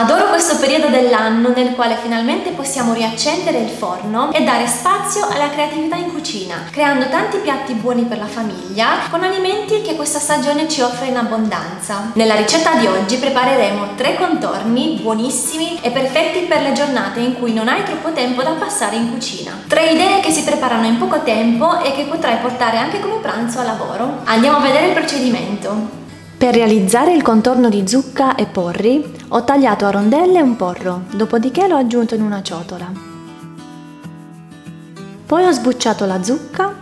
Adoro questo periodo dell'anno nel quale finalmente possiamo riaccendere il forno e dare spazio alla creatività in cucina, creando tanti piatti buoni per la famiglia con alimenti che questa stagione ci offre in abbondanza. Nella ricetta di oggi prepareremo tre contorni buonissimi e perfetti per le giornate in cui non hai troppo tempo da passare in cucina. Tre idee che si preparano in poco tempo e che potrai portare anche come pranzo a lavoro. Andiamo a vedere il procedimento. Per realizzare il contorno di zucca e porri ho tagliato a rondelle un porro, dopodiché l'ho aggiunto in una ciotola. Poi ho sbucciato la zucca,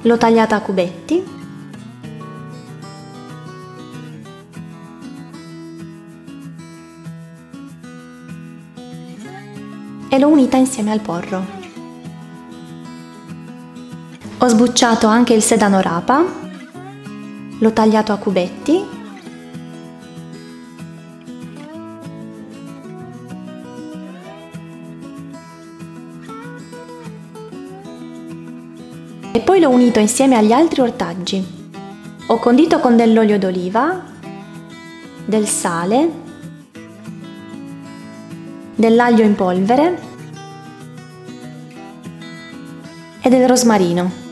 l'ho tagliata a cubetti e l'ho unita insieme al porro. Ho sbucciato anche il sedano rapa l'ho tagliato a cubetti e poi l'ho unito insieme agli altri ortaggi. Ho condito con dell'olio d'oliva, del sale, dell'aglio in polvere e del rosmarino.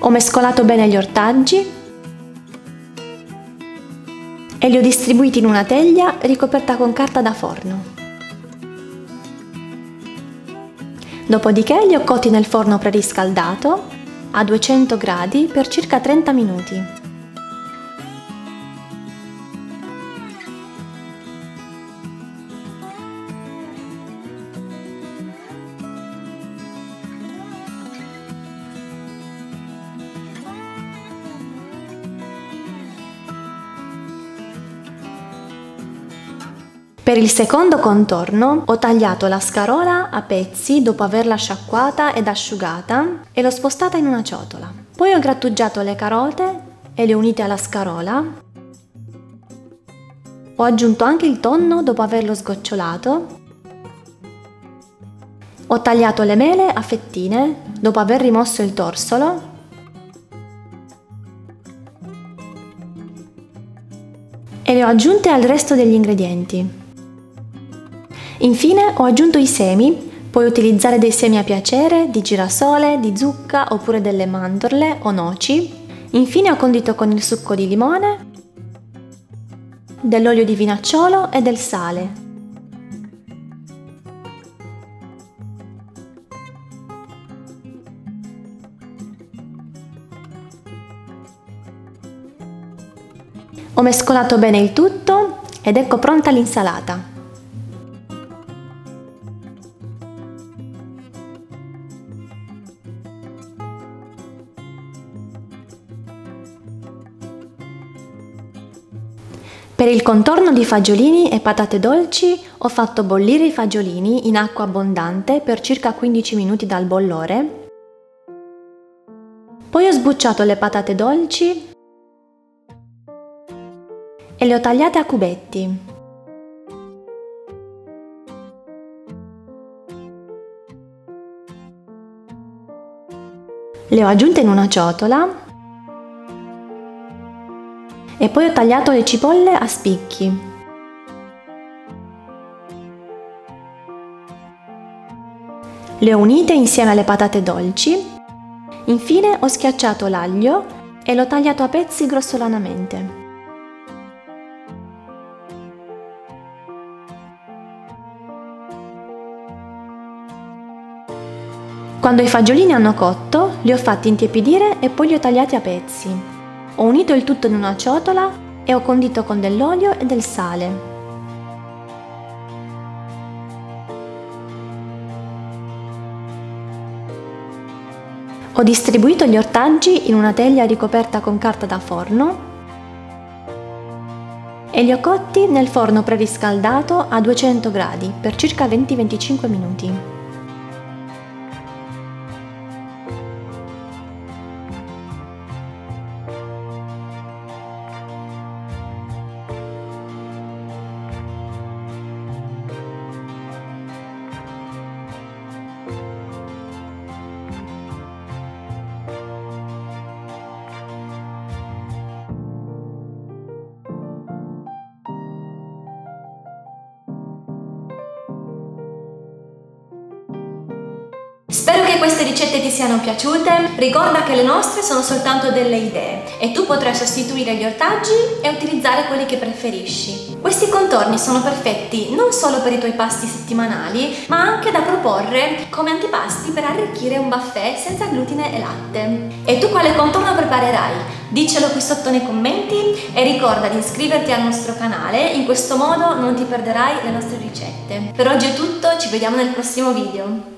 Ho mescolato bene gli ortaggi e li ho distribuiti in una teglia ricoperta con carta da forno. Dopodiché li ho cotti nel forno preriscaldato a 200 gradi per circa 30 minuti. Per il secondo contorno ho tagliato la scarola a pezzi dopo averla sciacquata ed asciugata e l'ho spostata in una ciotola. Poi ho grattugiato le carote e le ho unite alla scarola. Ho aggiunto anche il tonno dopo averlo sgocciolato. Ho tagliato le mele a fettine dopo aver rimosso il torsolo e le ho aggiunte al resto degli ingredienti. Infine ho aggiunto i semi, puoi utilizzare dei semi a piacere, di girasole, di zucca oppure delle mandorle o noci. Infine ho condito con il succo di limone, dell'olio di vinacciolo e del sale. Ho mescolato bene il tutto ed ecco pronta l'insalata. Per il contorno di fagiolini e patate dolci ho fatto bollire i fagiolini in acqua abbondante per circa 15 minuti dal bollore. Poi ho sbucciato le patate dolci e le ho tagliate a cubetti. Le ho aggiunte in una ciotola e poi ho tagliato le cipolle a spicchi. Le ho unite insieme alle patate dolci. Infine ho schiacciato l'aglio e l'ho tagliato a pezzi grossolanamente. Quando i fagiolini hanno cotto, li ho fatti intiepidire e poi li ho tagliati a pezzi. Ho unito il tutto in una ciotola e ho condito con dell'olio e del sale. Ho distribuito gli ortaggi in una teglia ricoperta con carta da forno e li ho cotti nel forno preriscaldato a 200 gradi per circa 20-25 minuti. Queste ricette ti siano piaciute, ricorda che le nostre sono soltanto delle idee e tu potrai sostituire gli ortaggi e utilizzare quelli che preferisci. Questi contorni sono perfetti non solo per i tuoi pasti settimanali, ma anche da proporre come antipasti per arricchire un buffet senza glutine e latte. E tu quale contorno preparerai? Diccelo qui sotto nei commenti e ricorda di iscriverti al nostro canale, in questo modo non ti perderai le nostre ricette. Per oggi è tutto, ci vediamo nel prossimo video.